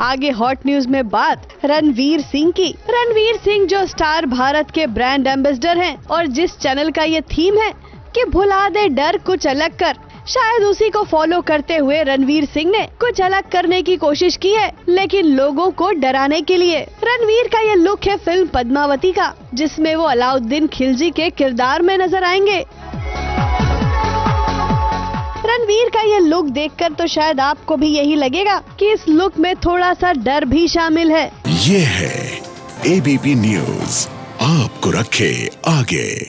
आगे hot news में बात, रणवीर सिंह की। रणवीर सिंह जो स्टार भारत के ब्रांड एम्बेसडर हैं और जिस चैनल का ये थीम है कि भुला दे डर कुछ अलग कर। शायद उसी को फॉलो करते हुए रणवीर सिंह ने कुछ अलग करने की कोशिश की है, लेकिन लोगों को डराने के लिए। रणवीर का ये लुक है फ़िल्म पद्मावती का, जिसमें वो अलाउद्दीन खिलजी के किरदार में नज़र आएँगे। का ये लुक देखकर तो शायद आपको भी यही लगेगा कि इस लुक में थोड़ा सा डर भी शामिल है। ये है एबीपी न्यूज़ आपको रखे आगे।